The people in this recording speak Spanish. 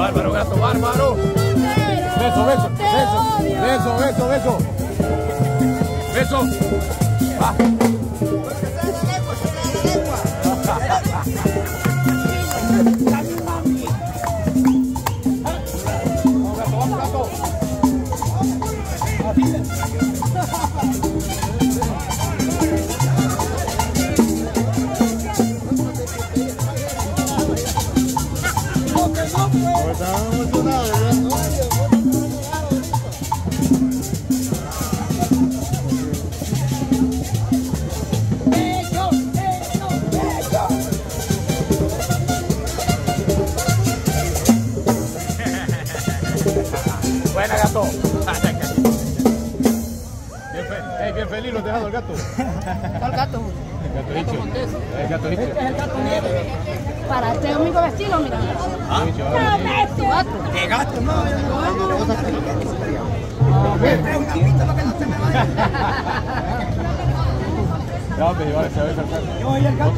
Bárbaro, gato, bárbaro. Beso, beso, beso, beso, beso, beso. Beso. Va. Vamos, gato, vamos, gato. Buena, gato. Bien, fe- bien feliz lo has dejado el gato. ¿Cuál gato? El gato. El gato. Este es el gato nieve. Para este amigo vestido, mira. Ah, gato. De gato, no. Este para que no se me vaya. A el gato.